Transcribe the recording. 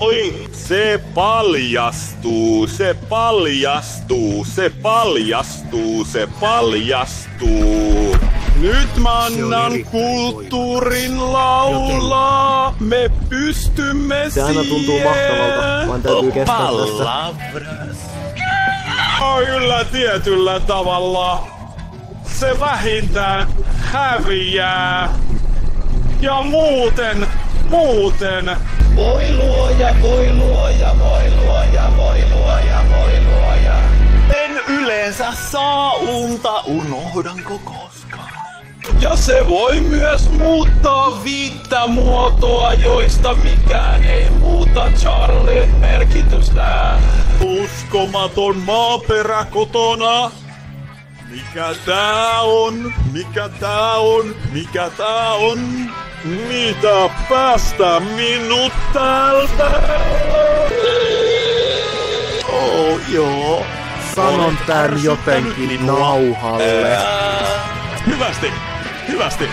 Oi, se paljastuu, se paljastuu, se paljastuu, se paljastuu. Nyt mä annan kulttuurin laulaa, me pystymme Se aina tuntuu mahtavalta, vaan täytyy kestää. Palavras. Kyllä tietyllä tavalla se vähintään häviää. Ja muuten, muuten. Voi luoja, voi luoja, voi luoja, voi luoja, voi luoja. En yleensä saa unta, unohdanko koskaan? Ja se voi myös muuttaa viittä muotoa, joista mikään ei muuta Charlie merkitystä. Uskomaton maaperä kotona. Mikä tää on? Mikä tää on? Mikä tää on? Mitä päästä minut täältä? Oh, joo. Sanon tän jotenkin minua. nauhalle. Ää, Hyvästi, hyvästi.